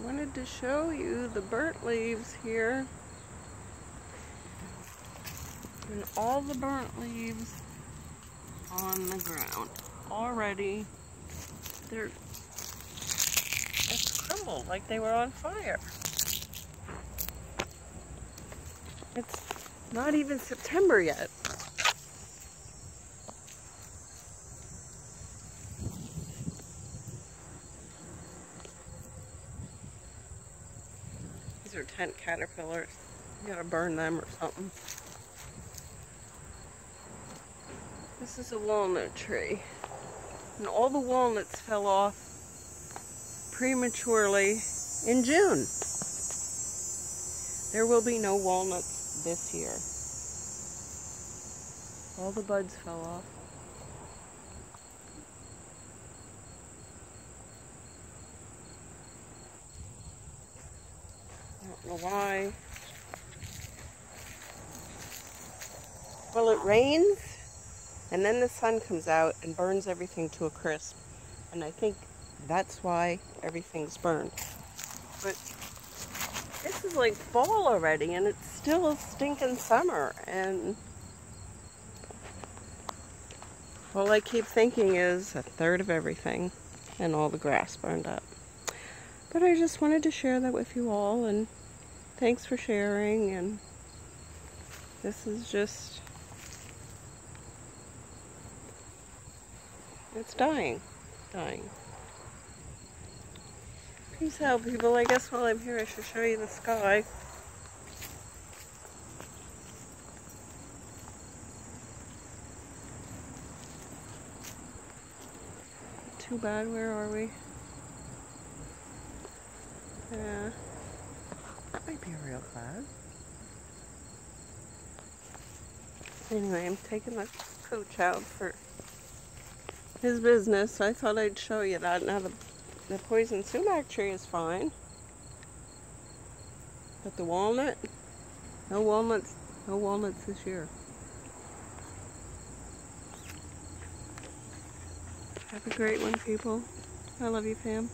I wanted to show you the burnt leaves here. And all the burnt leaves on the ground. Already, they're it's crumbled like they were on fire. It's not even September yet. These are tent caterpillars. You gotta burn them or something. This is a walnut tree. And all the walnuts fell off prematurely in June. There will be no walnuts this year. All the buds fell off. Don't know why. Well, it rains and then the sun comes out and burns everything to a crisp. And I think that's why everything's burned. But this is like fall already and it's still a stinking summer. And all I keep thinking is a third of everything and all the grass burned up. But I just wanted to share that with you all and thanks for sharing and this is just it's dying dying. Peace out people. I guess while I'm here I should show you the sky. Too bad where are we? Yeah real. Anyway, I'm taking the coach out for his business. I thought I'd show you that. Now the, the poison sumac tree is fine. But the walnut, no walnuts, no walnuts this year. Have a great one, people. I love you, Pam.